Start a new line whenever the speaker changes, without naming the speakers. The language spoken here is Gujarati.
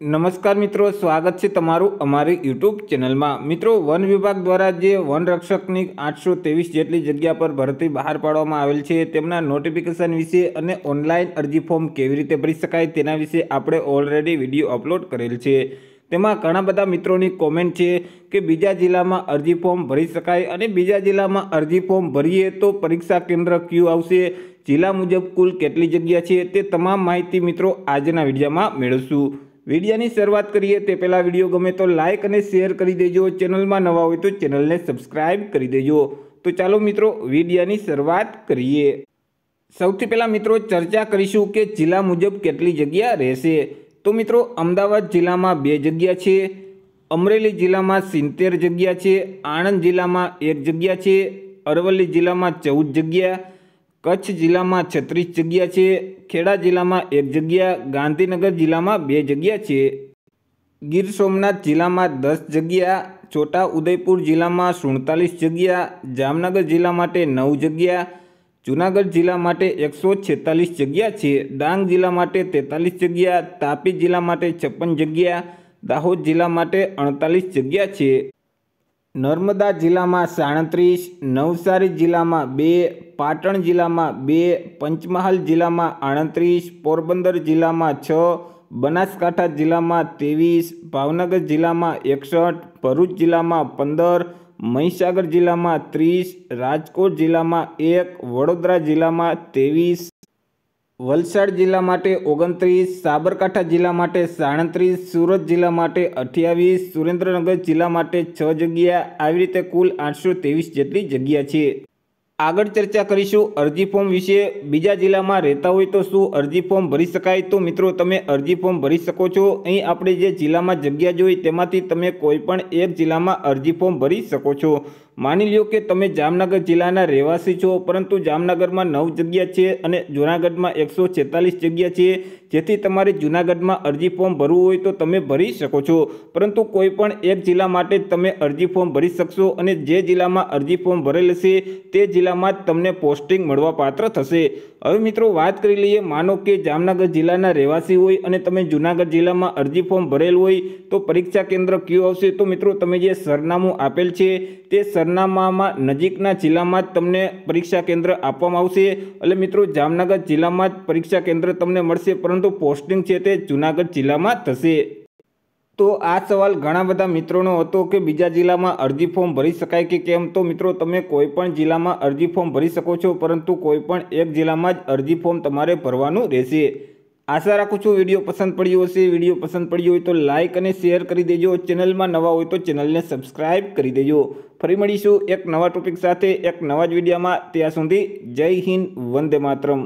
નમસ્કાર મિત્રો, સ્વાગત છે તમારું અમારી યુટ્યુબ ચેનલમાં. મિત્રો, વન વિભાગ દ્વારા જે વનરક્ષકની આઠસો ત્રેવીસ જેટલી જગ્યા પર ભરતી બહાર પાડવામાં આવેલ છે, તેમના નોટિફિકેશન વિશે અને ઓનલાઈન અરજી ફોર્મ કેવી રીતે ભરી શકાય તેના વિશે આપણે ઓલરેડી વીડિયો અપલોડ કરેલ છે. તેમાં ઘણા બધા મિત્રોની કોમેન્ટ છે કે બીજા જિલ્લામાં અરજી ફોર્મ ભરી શકાય અને બીજા જિલ્લામાં અરજી ફોર્મ ભરીએ તો પરીક્ષા કેન્દ્ર ક્યુ આવશે, જિલ્લા મુજબ કુલ કેટલી જગ્યા છે તે તમામ માહિતી મિત્રો આજના વિડીયોમાં મેળવશું. વિડીયોની શરૂઆત કરીએ તે પહેલાં વીડિયો ગમે તો લાઇક અને શેર કરી દેજો. ચેનલમાં નવા હોય તો ચેનલને સબસ્ક્રાઇબ કરી દેજો. તો ચાલો મિત્રો, વિડીયાની શરૂઆત કરીએ. સૌથી પહેલાં મિત્રો ચર્ચા કરીશું કે જિલ્લા મુજબ કેટલી જગ્યા રહેશે. તો મિત્રો, અમદાવાદ જિલ્લામાં બે જગ્યા છે. અમરેલી જિલ્લામાં સિત્તેર જગ્યા છે. આણંદ જિલ્લામાં એક જગ્યા છે. અરવલ્લી જિલ્લામાં ચૌદ જગ્યા. કચ્છ જિલ્લામાં છત્રીસ જગ્યા છે, ખેડા જિલ્લામાં એક જગ્યા, ગાંધીનગર જિલ્લામાં બે જગ્યા છે. ગીર સોમનાથ જિલ્લામાં દસ જગ્યા, છોટા ઉદયપુર જિલ્લામાં સુડતાલીસ જગ્યા, જામનગર જિલ્લા માટે નવ જગ્યા, જૂનાગઢ જિલ્લા માટે એકસો છેતાલીસ જગ્યા છે. ડાંગ જિલ્લા માટે તેતાલીસ જગ્યા, તાપી જિલ્લા માટે છપ્પન જગ્યા, દાહોદ જિલ્લા માટે અડતાલીસ જગ્યા છે. નર્મદા જિલ્લામાં સાડત્રીસ, નવસારી જિલ્લામાં બે, પાટણ જિલ્લામાં બે, પંચમહાલ જિલ્લામાં આડત્રીસ, પોરબંદર જિલ્લામાં છ, બનાસકાંઠા જિલ્લામાં ત્રેવીસ, ભાવનગર જિલ્લામાં એકસઠ, ભરૂચ જિલ્લામાં પંદર, મહીસાગર જિલ્લામાં ત્રીસ, રાજકોટ જિલ્લામાં એક, વડોદરા જિલ્લામાં ત્રેવીસ વલસાડ જિલ્લા માટે ઓગણત્રીસ, સાબરકાંઠા જિલ્લા માટે સાડત્રીસ, સુરત જિલ્લા માટે અઠ્યાવીસ, સુરેન્દ્રનગર જિલ્લા માટે છ જગ્યા. આવી રીતે કુલ આઠસો ત્રેવીસ જેટલી જગ્યા છે. આગળ ચર્ચા કરીશું અરજી ફોર્મ વિશે. બીજા જિલ્લામાં રહેતા હોય તો શું અરજી ફોર્મ ભરી શકાય? તો મિત્રો, તમે અરજી ફોર્મ ભરી શકો છો. અહીં આપણે જે જિલ્લામાં જગ્યા જોઈ તેમાંથી તમે કોઈ પણ એક જિલ્લામાં અરજી ફોર્મ ભરી શકો છો. માની લ્યો કે તમે જામનગર જિલ્લાના રહેવાસી છો, પરંતુ જામનગરમાં નવ જગ્યા છે અને જૂનાગઢમાં એકસો છેતાલીસ જગ્યા છે. જેથી તમારે જૂનાગઢમાં અરજી ફોર્મ ભરવું હોય તો તમે ભરી શકો છો. પરંતુ કોઈ પણ એક જિલ્લા માટે તમે અરજી ફોર્મ ભરી શકશો અને જે જિલ્લામાં અરજી ફોર્મ ભરેલ હશે, તે જિલ્લામાં જ તમને પોસ્ટિંગ મળવાપાત્ર થશે. હવે મિત્રો વાત કરી લઈએ, માનો કે જામનગર જિલ્લાના રહેવાસી હોય અને તમે જૂનાગઢ જિલ્લામાં અરજી ફોર્મ ભરેલ હોય, તો પરીક્ષા કેન્દ્ર કયું આવશે? તો મિત્રો, તમે જે સરનામું આપેલ છે, તે સરનામામાં નજીકના જિલ્લામાં જ તમને પરીક્ષા કેન્દ્ર આપવામાં આવશે. એટલે મિત્રો, જામનગર જિલ્લામાં જ પરીક્ષા કેન્દ્ર તમને મળશે, પરંતુ પોસ્ટિંગ છે તે જૂનાગઢ જિલ્લામાં થશે. તો આ સવાલ ઘણા બધા મિત્રોનો હતો કે બીજા જિલ્લામાં અરજી ફોર્મ ભરી શકાય કે કેમ? તો મિત્રો, તમે કોઈપણ જિલ્લામાં અરજી ફોર્મ ભરી શકો છો, પરંતુ કોઈ પણ એક જિલ્લામાં જ અરજી ફોર્મ તમારે ભરવાનું રહેશે. આશા રાખું છું વીડિયો પસંદ પડ્યો હશે. વીડિયો પસંદ પડ્યો હોય તો લાઇક અને શેર કરી દેજો. ચેનલમાં નવા હોય તો ચેનલને સબસ્ક્રાઇબ કરી દેજો. ફરી મળીશું એક નવા ટોપિક સાથે, એક નવા જ વિડીયોમાં. ત્યાં સુધી જય હિન્દ, વંદે માતરમ.